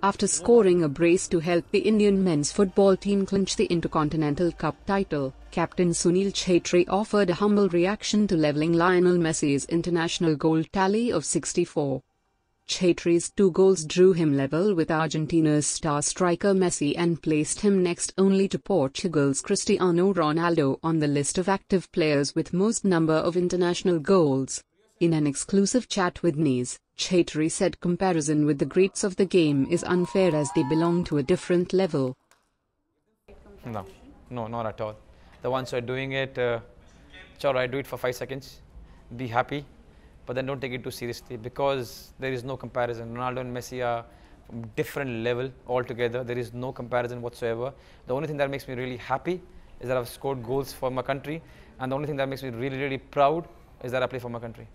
After scoring a brace to help the Indian men's football team clinch the Intercontinental Cup title, captain Sunil Chhetri offered a humble reaction to levelling Lionel Messi's international goal tally of 64. Chhetri's two goals drew him level with Argentina's star striker Messi and placed him next only to Portugal's Cristiano Ronaldo on the list of active players with most number of international goals. In an exclusive chat with NNIS, Chhetri said comparison with the greats of the game is unfair as they belong to a different level. No, no, not at all. The ones who are doing it, uh, sure, I do it for five seconds, be happy, but then don't take it too seriously because there is no comparison. Ronaldo and Messi are different level altogether. There is no comparison whatsoever. The only thing that makes me really happy is that I've scored goals for my country, and the only thing that makes me really, really proud is that I play for my country.